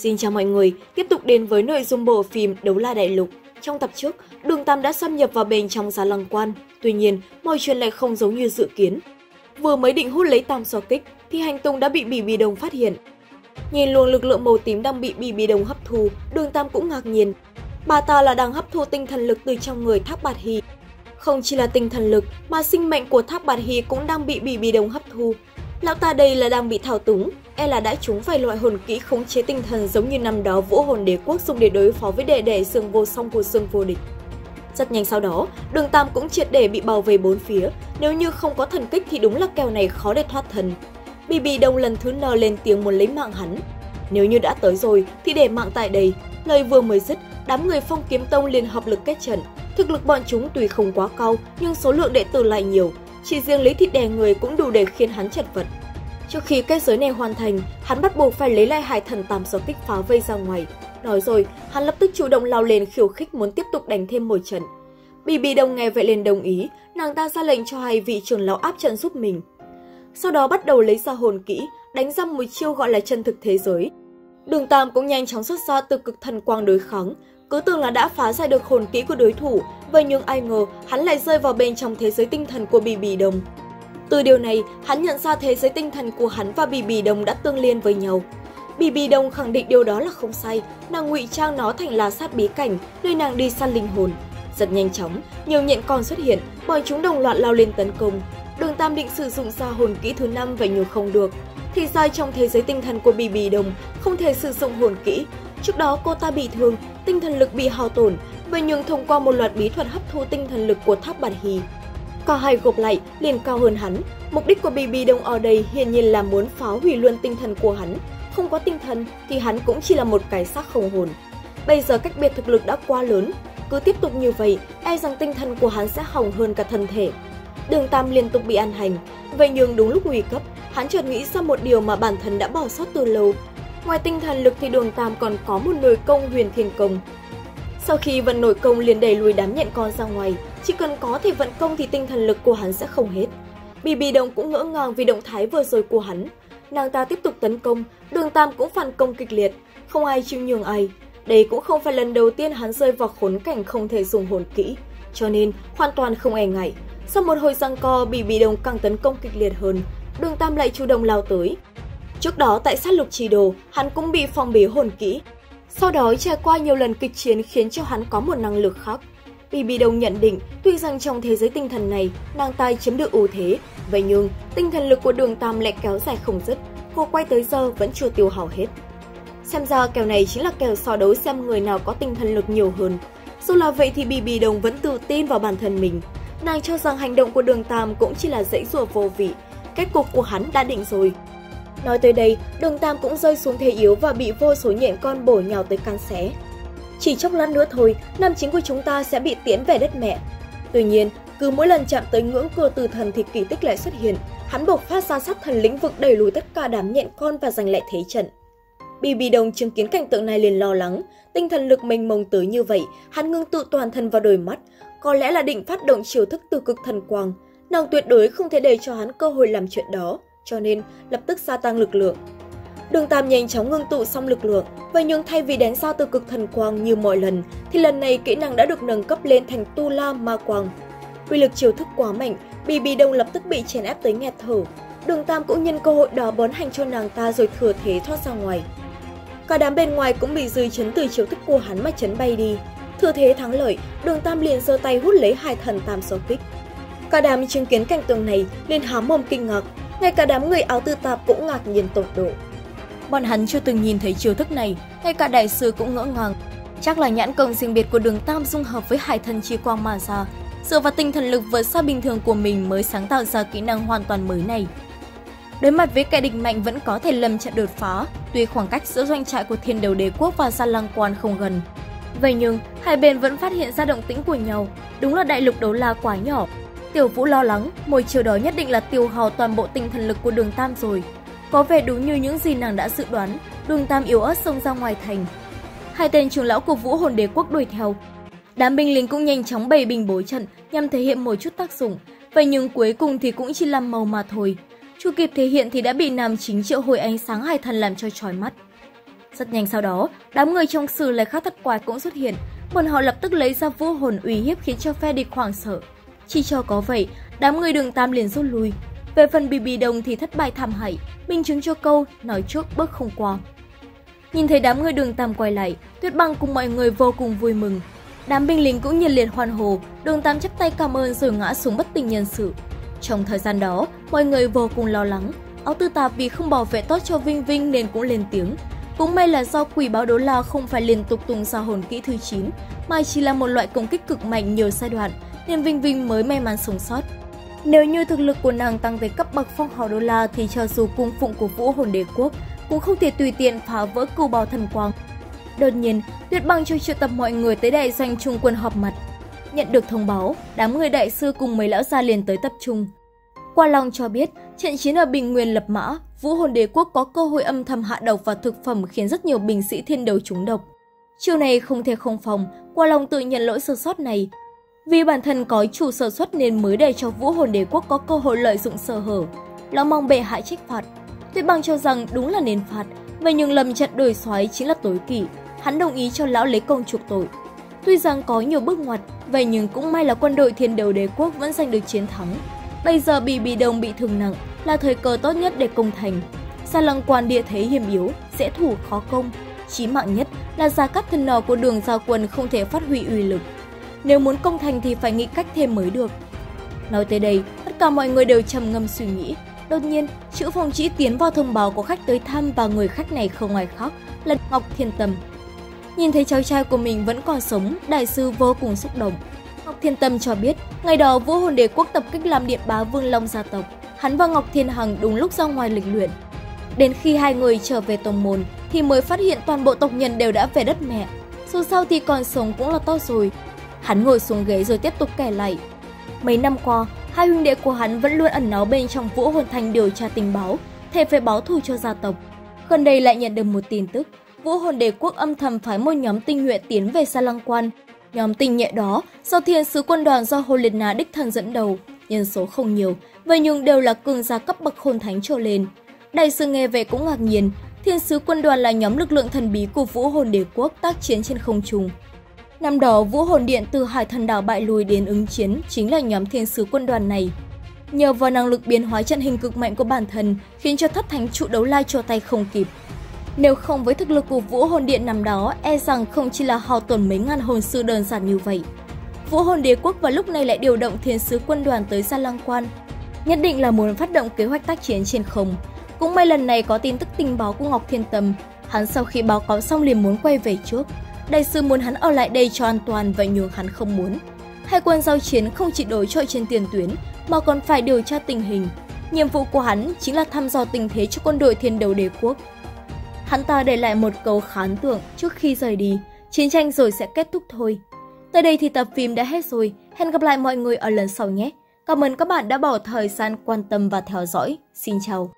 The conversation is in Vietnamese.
Xin chào mọi người, tiếp tục đến với nội dung bộ phim Đấu La Đại Lục. Trong tập trước, Đường Tam đã xâm nhập vào bên trong giá lăng quan, tuy nhiên mọi chuyện lại không giống như dự kiến. Vừa mới định hút lấy tam so kích thì hành tung đã bị Bì Bì Đồng phát hiện. Nhìn luồng lực lượng màu tím đang bị Bì Bì Đồng hấp thu, Đường Tam cũng ngạc nhiên. Bà ta là đang hấp thu tinh thần lực từ trong người Tháp Bạt Hy. Không chỉ là tinh thần lực mà sinh mệnh của Tháp Bạt Hy cũng đang bị Bì Bì Đồng hấp thu. Lão ta đây là đang bị thao túng, e là đã trúng phải loại hồn kỹ khống chế tinh thần giống như năm đó vũ hồn đế quốc dùng để đối phó với đệ đệ xương vô song của xương vô địch. Rất nhanh sau đó, đường Tam cũng triệt để bị bao vây bốn phía, nếu như không có thần kích thì đúng là kèo này khó để thoát thần. Bì bì đông lần thứ n lên tiếng muốn lấy mạng hắn. Nếu như đã tới rồi thì để mạng tại đây. Lời vừa mới dứt, đám người phong kiếm tông liền hợp lực kết trận. Thực lực bọn chúng tuy không quá cao nhưng số lượng đệ tử lại nhiều, chỉ riêng lấy thịt đè người cũng đủ để khiến hắn chật vật. Trước khi kết giới này hoàn thành, hắn bắt buộc phải lấy lại hải thần tam số kích phá vây ra ngoài. Nói rồi, hắn lập tức chủ động lao lên khiêu khích muốn tiếp tục đánh thêm một trận. Bì bì đông nghe vậy liền đồng ý, nàng ta ra lệnh cho hai vị trưởng lão áp trận giúp mình. Sau đó bắt đầu lấy ra hồn kỹ, đánh ra một chiêu gọi là chân thực thế giới. Đường Tam cũng nhanh chóng xuất ra từ cực thần quang đối kháng, cứ tưởng là đã phá giải được hồn kỹ của đối thủ, vậy nhưng ai ngờ hắn lại rơi vào bên trong thế giới tinh thần của Bì Bì Đồng. Từ điều này, hắn nhận ra thế giới tinh thần của hắn và Bì Bì Đồng đã tương liên với nhau. Bì Bì Đồng khẳng định điều đó là không sai, nàng ngụy trang nó thành là sát bí cảnh, nơi nàng đi săn linh hồn. Rất nhanh chóng, nhiều nhện con xuất hiện, bọn chúng đồng loạt lao lên tấn công. Đường Tam định sử dụng ra hồn kỹ thứ năm vậy nhưng không được. Thì ra trong thế giới tinh thần của Bì Bì Đồng không thể sử dụng hồn kỹ. Trước đó cô ta bị thương, tinh thần lực bị hao tổn, vậy nhưng thông qua một loạt bí thuật hấp thu tinh thần lực của Tháp Bản Hì, Cả hai gộp lại liền cao hơn hắn. Mục đích của BB Đông ở đây hiển nhiên là muốn phá hủy luôn tinh thần của hắn. Không có tinh thần thì hắn cũng chỉ là một cái xác không hồn. Bây giờ cách biệt thực lực đã quá lớn, cứ tiếp tục như vậy, e rằng tinh thần của hắn sẽ hỏng hơn cả thân thể. Đường Tam liên tục bị ăn hành, vậy nhưng đúng lúc nguy cấp, hắn chợt nghĩ ra một điều mà bản thân đã bỏ sót từ lâu. Ngoài tinh thần lực thì Đường Tam còn có một nồi công huyền thiên công, sau khi vận nổi công liền đẩy lùi đám nhện con ra ngoài, chỉ cần có thể vận công thì tinh thần lực của hắn sẽ không hết. Bì bì đồng cũng ngỡ ngàng vì động thái vừa rồi của hắn. Nàng ta tiếp tục tấn công, đường tam cũng phản công kịch liệt, không ai chịu nhường ai. Đây cũng không phải lần đầu tiên hắn rơi vào khốn cảnh không thể dùng hồn kỹ, cho nên hoàn toàn không e ngại. Sau một hồi răng co, bì bì đồng càng tấn công kịch liệt hơn, đường tam lại chủ động lao tới. Trước đó tại sát lục trì đồ, hắn cũng bị phong bế hồn kỹ, sau đó trải qua nhiều lần kịch chiến khiến cho hắn có một năng lực khác. Bibi Đông nhận định, tuy rằng trong thế giới tinh thần này, nàng tai chiếm được ưu thế, vậy nhưng tinh thần lực của đường Tam lại kéo dài không dứt, cô quay tới giờ vẫn chưa tiêu hao hết. Xem ra kèo này chính là kèo so đấu xem người nào có tinh thần lực nhiều hơn. Dù là vậy thì Bibi Đông vẫn tự tin vào bản thân mình. Nàng cho rằng hành động của đường Tam cũng chỉ là dãy rùa vô vị. Kết cục của hắn đã định rồi, Nói tới đây, đường Tam cũng rơi xuống thế yếu và bị vô số nhện con bổ nhào tới can xé. Chỉ chốc lát nữa thôi, nam chính của chúng ta sẽ bị tiễn về đất mẹ. Tuy nhiên, cứ mỗi lần chạm tới ngưỡng cửa từ thần thì kỳ tích lại xuất hiện, hắn bộc phát ra sát thần lĩnh vực đẩy lùi tất cả đám nhện con và giành lại thế trận. Bì bì đồng chứng kiến cảnh tượng này liền lo lắng, tinh thần lực mênh mông tới như vậy, hắn ngưng tự toàn thân vào đôi mắt, có lẽ là định phát động chiều thức từ cực thần quang. Nàng tuyệt đối không thể để cho hắn cơ hội làm chuyện đó cho nên lập tức gia tăng lực lượng. Đường Tam nhanh chóng ngưng tụ xong lực lượng, vậy nhưng thay vì đánh sao từ cực thần quang như mọi lần, thì lần này kỹ năng đã được nâng cấp lên thành Tu La Ma Quang. Uy lực chiêu thức quá mạnh, Bì Bì Đông lập tức bị chèn ép tới nghẹt thở. Đường Tam cũng nhân cơ hội đó bón hành cho nàng ta rồi thừa thế thoát ra ngoài. Cả đám bên ngoài cũng bị dư chấn từ chiêu thức của hắn mà chấn bay đi. Thừa thế thắng lợi, Đường Tam liền giơ tay hút lấy hai thần tam số kích. Cả đám chứng kiến cảnh tượng này liền há mồm kinh ngạc, ngay cả đám người áo tư tạp cũng ngạc nhiên tột độ. Bọn hắn chưa từng nhìn thấy chiêu thức này, ngay cả đại sư cũng ngỡ ngàng. Chắc là nhãn công riêng biệt của đường Tam dung hợp với hải thần chi quang mà ra, dựa vào tinh thần lực vượt xa bình thường của mình mới sáng tạo ra kỹ năng hoàn toàn mới này. Đối mặt với kẻ địch mạnh vẫn có thể lầm trận đột phá, tuy khoảng cách giữa doanh trại của thiên đầu đế quốc và gia lăng quan không gần. Vậy nhưng, hai bên vẫn phát hiện ra động tĩnh của nhau, đúng là đại lục đấu la quá nhỏ, Tiểu Vũ lo lắng, mỗi chiều đó nhất định là tiêu hao toàn bộ tinh thần lực của đường Tam rồi. Có vẻ đúng như những gì nàng đã dự đoán, đường Tam yếu ớt xông ra ngoài thành. Hai tên trưởng lão của Vũ Hồn Đế Quốc đuổi theo. Đám binh lính cũng nhanh chóng bày bình bố trận nhằm thể hiện một chút tác dụng, vậy nhưng cuối cùng thì cũng chỉ làm màu mà thôi. Chu kịp thể hiện thì đã bị nam chính triệu hồi ánh sáng hải thần làm cho chói mắt. Rất nhanh sau đó, đám người trong sử lấy khác thất quái cũng xuất hiện. Bọn họ lập tức lấy ra vũ hồn uy hiếp khiến cho phe địch hoảng sợ. Chỉ cho có vậy, đám người đường Tam liền rút lui. Về phần Bì Bì Đồng thì thất bại thảm hại, minh chứng cho câu nói trước bước không qua. Nhìn thấy đám người đường Tam quay lại, Tuyết Băng cùng mọi người vô cùng vui mừng. Đám binh lính cũng nhiệt liệt hoan hô, đường Tam chắp tay cảm ơn rồi ngã xuống bất tỉnh nhân sự. Trong thời gian đó, mọi người vô cùng lo lắng. Áo tư tạp vì không bảo vệ tốt cho Vinh Vinh nên cũng lên tiếng. Cũng may là do quỷ báo đố la không phải liên tục tung ra hồn kỹ thứ 9, mà chỉ là một loại công kích cực mạnh nhiều giai đoạn, nên Vinh Vinh mới may mắn sống sót. Nếu như thực lực của nàng tăng tới cấp bậc phong hào đô la thì cho dù cung phụng của vũ hồn đế quốc cũng không thể tùy tiện phá vỡ cửu bào thần quang. Đột nhiên, Tuyết Băng cho triệu tập mọi người tới đại doanh trung quân họp mặt. Nhận được thông báo, đám người đại sư cùng mấy lão gia liền tới tập trung. Qua Long cho biết, trận chiến ở Bình Nguyên lập mã, Vũ Hồn Đế Quốc có cơ hội âm thầm hạ độc vào thực phẩm khiến rất nhiều binh sĩ thiên đấu trúng độc. Chiều này không thể không phòng, Qua Long tự nhận lỗi sơ sót này. Vì bản thân có chủ sở xuất nên mới để cho Vũ Hồn Đế Quốc có cơ hội lợi dụng sơ hở. Lão mong bệ hạ trách phạt. Tuyết băng cho rằng đúng là nên phạt, vậy nhưng lầm trận đổi xoáy chính là tối kỵ. Hắn đồng ý cho lão lấy công chuộc tội. Tuy rằng có nhiều bước ngoặt, vậy nhưng cũng may là quân đội thiên đấu đế quốc vẫn giành được chiến thắng. Bây giờ Bì Bì Đông bị thương nặng là thời cơ tốt nhất để công thành. Sa lăng quan địa thế hiểm yếu, dễ thủ khó công. Chí mạng nhất là gia cắt thân nò của đường giao quân không thể phát huy uy lực. Nếu muốn công thành thì phải nghĩ cách thêm mới được. Nói tới đây, tất cả mọi người đều trầm ngâm suy nghĩ. Đột nhiên, chữ phong chỉ tiến vào thông báo có khách tới thăm và người khách này không ai khác là Ngọc Thiên Tâm. Nhìn thấy cháu trai của mình vẫn còn sống, đại sư vô cùng xúc động. Ngọc Thiên Tâm cho biết, ngày đó Vũ Hồn Đế Quốc tập kích làm điện bá Vương Long gia tộc. Hắn và Ngọc Thiên Hằng đúng lúc ra ngoài lịch luyện. Đến khi hai người trở về tông môn thì mới phát hiện toàn bộ tộc nhân đều đã về đất mẹ. Dù sao thì còn sống cũng là to rồi. Hắn ngồi xuống ghế rồi tiếp tục kể lại. Mấy năm qua, hai huynh đệ của hắn vẫn luôn ẩn náu bên trong Vũ Hồn Thành điều tra tình báo, thề phải báo thù cho gia tộc. Gần đây lại nhận được một tin tức, Vũ Hồn Đế Quốc âm thầm phái một nhóm tinh nhuệ tiến về Sa Lăng Quan, Nhóm tinh nhuệ đó do thiên sứ quân đoàn do Hồ Liệt Ná đích thân dẫn đầu, nhân số không nhiều, vậy nhưng đều là cường gia cấp bậc hồn thánh trở lên. Đại sư nghe về cũng ngạc nhiên, thiên sứ quân đoàn là nhóm lực lượng thần bí của Vũ Hồn Đế Quốc tác chiến trên không trung. Năm đó, Vũ Hồn Điện từ Hải Thần Đảo bại lùi đến ứng chiến chính là nhóm thiên sứ quân đoàn này. Nhờ vào năng lực biến hóa trận hình cực mạnh của bản thân, khiến cho thất thánh trụ đấu lai cho tay không kịp. Nếu không với thực lực của Vũ Hồn Điện năm đó, e rằng không chỉ là hao tổn mấy ngàn hồn sư đơn giản như vậy. Vũ Hồn Đế Quốc vào lúc này lại điều động thiên sứ quân đoàn tới Gia Lăng Quan. Nhất định là muốn phát động kế hoạch tác chiến trên không. Cũng may lần này có tin tức tình báo của Ngọc Thiên Tâm, hắn sau khi báo cáo xong liền muốn quay về trước. Đại sư muốn hắn ở lại đây cho an toàn vậy nhường hắn không muốn. Hai quân giao chiến không chỉ đối chọi trên tiền tuyến mà còn phải điều tra tình hình. Nhiệm vụ của hắn chính là thăm dò tình thế cho quân đội thiên đấu đế quốc. Hắn ta để lại một câu khán tượng trước khi rời đi, chiến tranh rồi sẽ kết thúc thôi. Tới đây thì tập phim đã hết rồi, hẹn gặp lại mọi người ở lần sau nhé. Cảm ơn các bạn đã bỏ thời gian quan tâm và theo dõi. Xin chào!